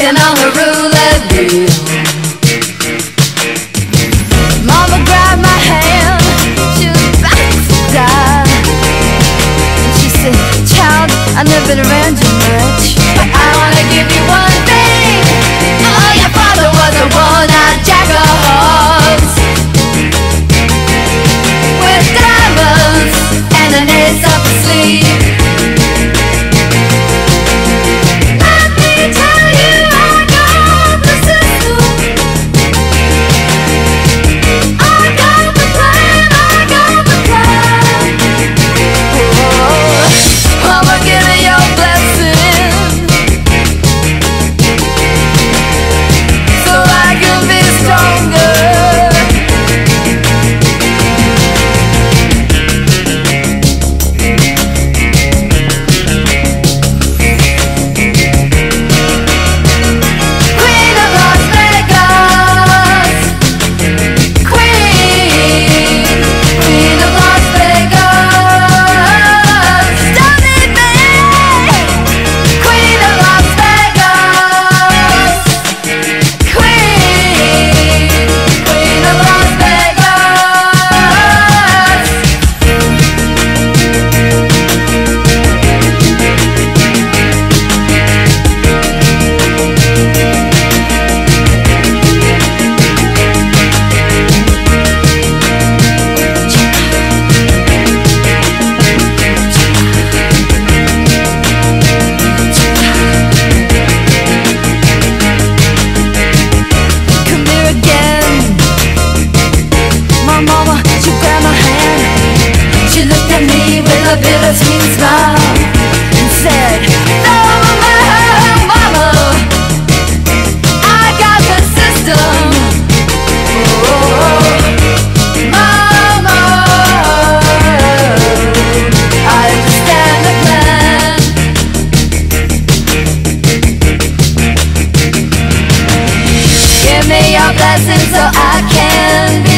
working on the roulette wheel. Me blessing so I can